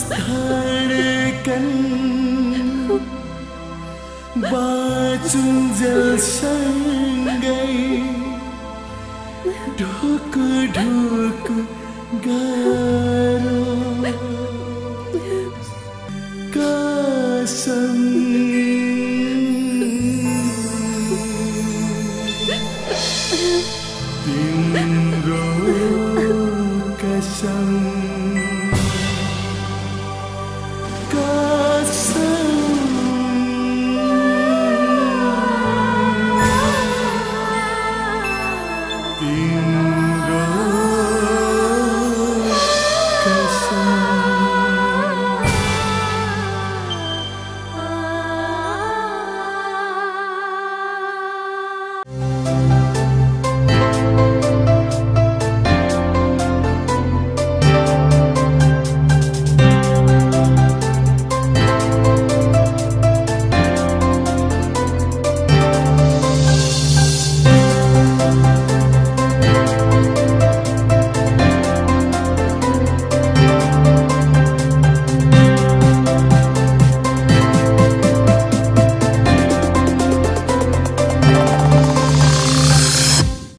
ಸ್ಥಳಕನ್ बाचुन जलसँगै ढोक ढोक गारो कसम तिम्रो you.